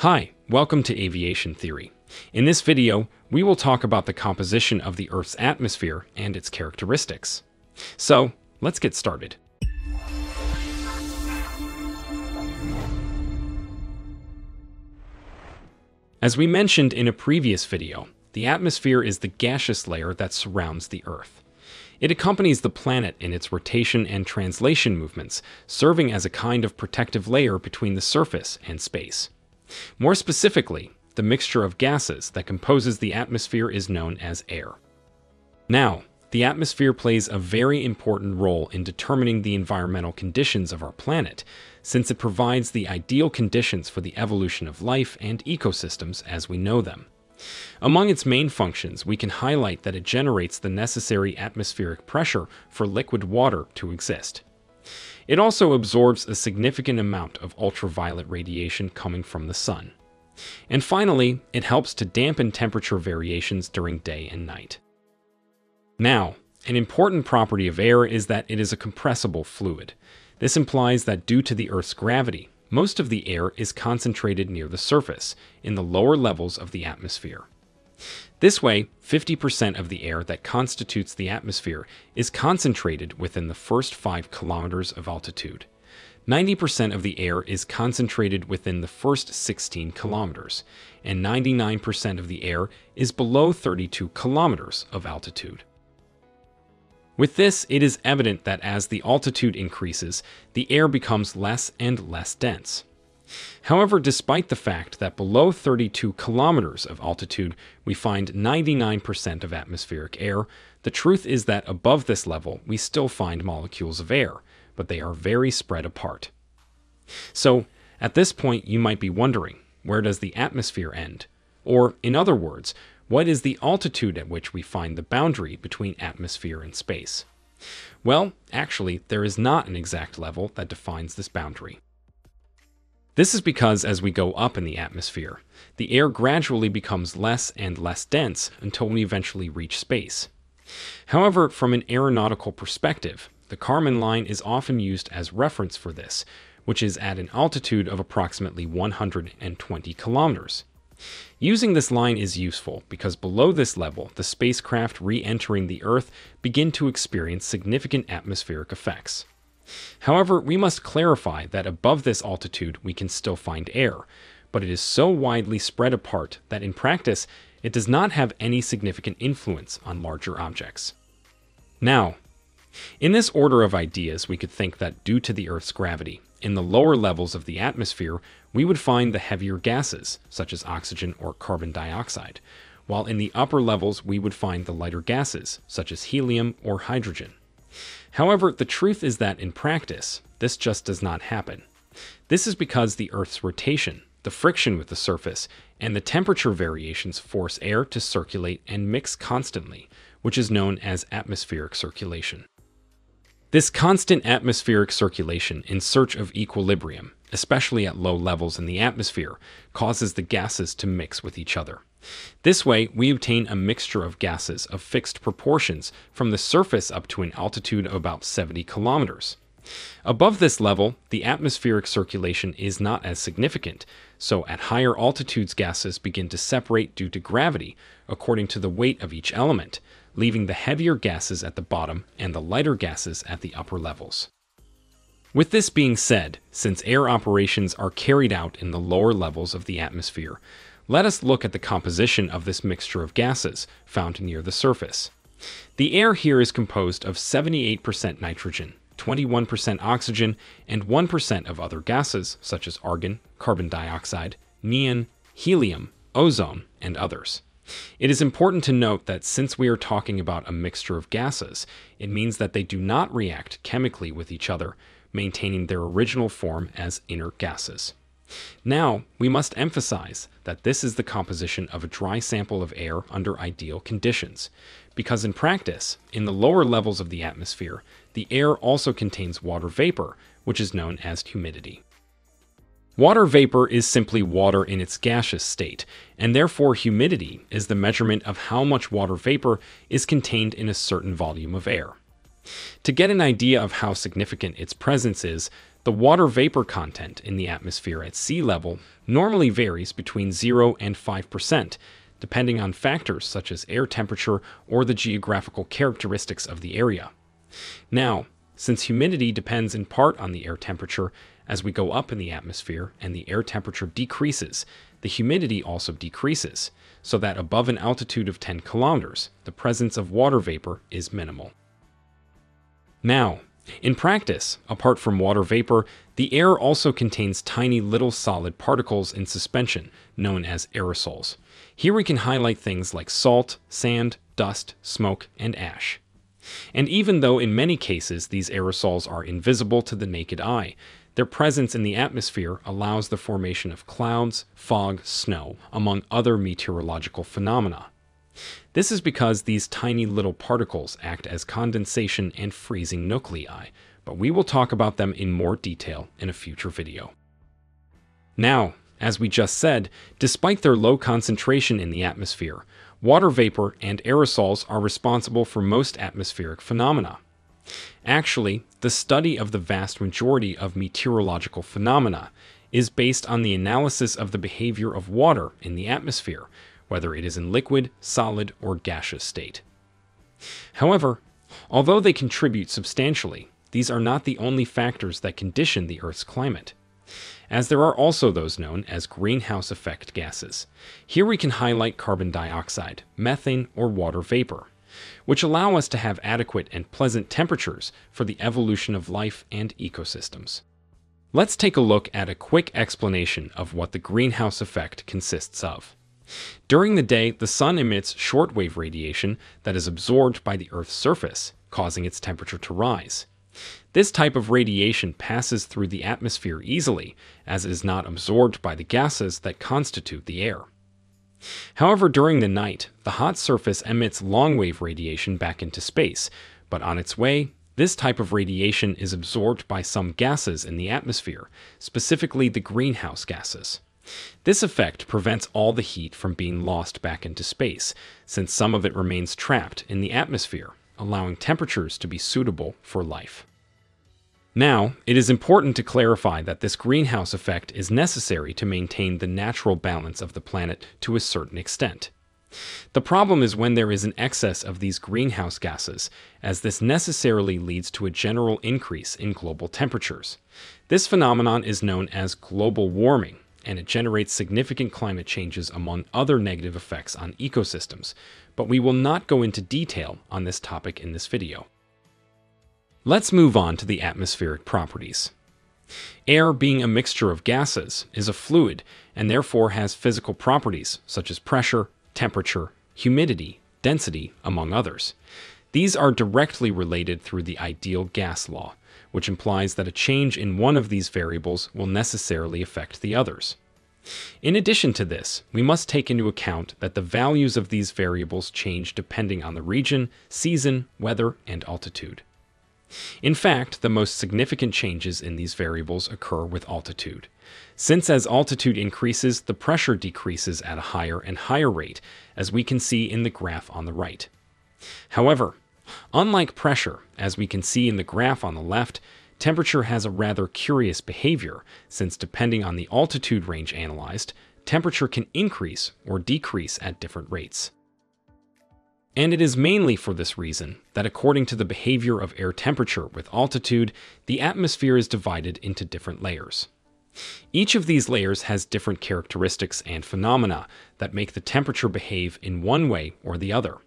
Hi, welcome to Aviation Theory. In this video, we will talk about the composition of the Earth's atmosphere and its characteristics. So, let's get started. As we mentioned in a previous video, the atmosphere is the gaseous layer that surrounds the Earth. It accompanies the planet in its rotation and translation movements, serving as a kind of protective layer between the surface and space. More specifically, the mixture of gases that composes the atmosphere is known as air. Now, the atmosphere plays a very important role in determining the environmental conditions of our planet, since it provides the ideal conditions for the evolution of life and ecosystems as we know them. Among its main functions, we can highlight that it generates the necessary atmospheric pressure for liquid water to exist. It also absorbs a significant amount of ultraviolet radiation coming from the sun. And finally, it helps to dampen temperature variations during day and night. Now, an important property of air is that it is a compressible fluid. This implies that due to the Earth's gravity, most of the air is concentrated near the surface, in the lower levels of the atmosphere. This way, 50% of the air that constitutes the atmosphere is concentrated within the first 5 kilometers of altitude. 90% of the air is concentrated within the first 16 kilometers, and 99% of the air is below 32 kilometers of altitude. With this, it is evident that as the altitude increases, the air becomes less and less dense. However, despite the fact that below 32 kilometers of altitude we find 99% of atmospheric air, the truth is that above this level we still find molecules of air, but they are very spread apart. So, at this point you might be wondering, where does the atmosphere end? Or, in other words, what is the altitude at which we find the boundary between atmosphere and space? Well, actually, there is not an exact level that defines this boundary. This is because as we go up in the atmosphere, the air gradually becomes less and less dense until we eventually reach space. However, from an aeronautical perspective, the Kármán line is often used as reference for this, which is at an altitude of approximately 120 kilometers. Using this line is useful because below this level, the spacecraft re-entering the Earth begin to experience significant atmospheric effects. However, we must clarify that above this altitude we can still find air, but it is so widely spread apart that in practice it does not have any significant influence on larger objects. Now, in this order of ideas, we could think that due to the Earth's gravity, in the lower levels of the atmosphere, we would find the heavier gases, such as oxygen or carbon dioxide, while in the upper levels we would find the lighter gases, such as helium or hydrogen. However, the truth is that in practice, this just does not happen. This is because the Earth's rotation, the friction with the surface, and the temperature variations force air to circulate and mix constantly, which is known as atmospheric circulation. This constant atmospheric circulation in search of equilibrium, especially at low levels in the atmosphere, causes the gases to mix with each other. This way, we obtain a mixture of gases of fixed proportions from the surface up to an altitude of about 70 kilometers. Above this level, the atmospheric circulation is not as significant, so at higher altitudes gases begin to separate due to gravity according to the weight of each element, leaving the heavier gases at the bottom and the lighter gases at the upper levels. With this being said, since air operations are carried out in the lower levels of the atmosphere, let us look at the composition of this mixture of gases found near the surface. The air here is composed of 78% nitrogen, 21% oxygen, and 1% of other gases such as argon, carbon dioxide, neon, helium, ozone, and others. It is important to note that since we are talking about a mixture of gases, it means that they do not react chemically with each other, maintaining their original form as inert gases. Now, we must emphasize that this is the composition of a dry sample of air under ideal conditions, because in practice, in the lower levels of the atmosphere, the air also contains water vapor, which is known as humidity. Water vapor is simply water in its gaseous state, and therefore humidity is the measurement of how much water vapor is contained in a certain volume of air. To get an idea of how significant its presence is, The water vapor content in the atmosphere at sea level normally varies between 0 and 5%, depending on factors such as air temperature or the geographical characteristics of the area. Now, since humidity depends in part on the air temperature, as we go up in the atmosphere and the air temperature decreases, the humidity also decreases, so that above an altitude of 10 kilometers, the presence of water vapor is minimal. Now, in practice, apart from water vapor, the air also contains tiny little solid particles in suspension, known as aerosols. Here we can highlight things like salt, sand, dust, smoke, and ash. And even though in many cases these aerosols are invisible to the naked eye, their presence in the atmosphere allows the formation of clouds, fog, snow, among other meteorological phenomena. This is because these tiny little particles act as condensation and freezing nuclei, but we will talk about them in more detail in a future video. Now, as we just said, despite their low concentration in the atmosphere, water vapor and aerosols are responsible for most atmospheric phenomena. Actually, the study of the vast majority of meteorological phenomena is based on the analysis of the behavior of water in the atmosphere, whether it is in liquid, solid, or gaseous state. However, although they contribute substantially, these are not the only factors that condition the Earth's climate, as there are also those known as greenhouse effect gases. Here we can highlight carbon dioxide, methane, or water vapor which allow us to have adequate and pleasant temperatures for the evolution of life and ecosystems. Let's take a look at a quick explanation of what the greenhouse effect consists of. During the day, the sun emits shortwave radiation that is absorbed by the Earth's surface, causing its temperature to rise. This type of radiation passes through the atmosphere easily, as it is not absorbed by the gases that constitute the air. However, during the night, the hot surface emits long-wave radiation back into space, but on its way, this type of radiation is absorbed by some gases in the atmosphere, specifically the greenhouse gases. This effect prevents all the heat from being lost back into space, since some of it remains trapped in the atmosphere, allowing temperatures to be suitable for life. Now, it is important to clarify that this greenhouse effect is necessary to maintain the natural balance of the planet to a certain extent. The problem is when there is an excess of these greenhouse gases, as this necessarily leads to a general increase in global temperatures. This phenomenon is known as global warming, and it generates significant climate changes among other negative effects on ecosystems, but we will not go into detail on this topic in this video. Let's move on to the atmospheric properties. Air, being a mixture of gases, is a fluid and therefore has physical properties such as pressure, temperature, humidity, density, among others. These are directly related through the ideal gas law, which implies that a change in one of these variables will necessarily affect the others. In addition to this, we must take into account that the values of these variables change depending on the region, season, weather, and altitude. In fact, the most significant changes in these variables occur with altitude. Since as altitude increases, the pressure decreases at a higher and higher rate, as we can see in the graph on the right. However, unlike pressure, as we can see in the graph on the left, temperature has a rather curious behavior, since depending on the altitude range analyzed, temperature can increase or decrease at different rates. And it is mainly for this reason that according to the behavior of air temperature with altitude, the atmosphere is divided into different layers. Each of these layers has different characteristics and phenomena that make the temperature behave in one way or the other.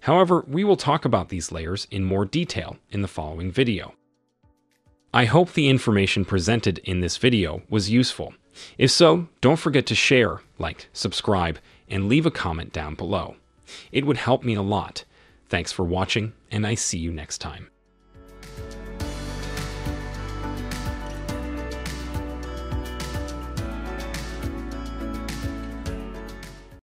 However, we will talk about these layers in more detail in the following video. I hope the information presented in this video was useful. If so, don't forget to share, like, subscribe, and leave a comment down below. It would help me a lot. Thanks for watching, and I see you next time.